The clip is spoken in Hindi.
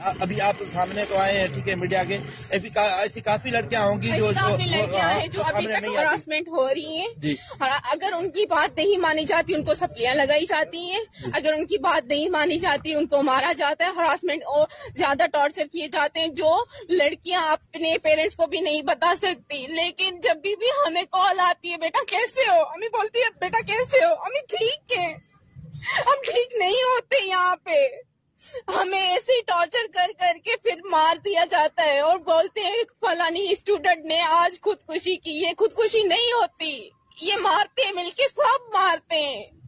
अभी आप सामने तो आए हैं ठीक है मीडिया के। ऐसी का, ऐसी काफ़ी लड़कियाँ होंगी जो काफ़ी जो, लड़कियाँ हाँ, हैं जो अभी तक हरासमेंट हो रही हैं। जी। अगर उनकी बात नहीं मानी जाती उनको सप्लियाँ लगाई जाती हैं। अगर उनकी बात नहीं मानी जाती उनको मारा जाता है। हरासमेंट और ज़्यादा टॉर्चर किए जाते हैं जो लड़कियाँ अपने पेरेंट्स को भी नहीं बता सकती। लेकिन जब भी, भी हमें कॉल आती है बेटा कैसे हो? हमें बोलती है बेटा कैसे हो? हमें ठीक है। हम ठीक नहीं होते यहाँ पे। हमें ऐसे ही टॉर्चर कर करके फिर मार दिया जाता है और बोलते हैं, फलानी स्टूडेंट ने आज खुदकुशी की। ये खुदकुशी नहीं होती। ये मारते हैं मिलके, सब मारते हैं।